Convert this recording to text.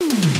you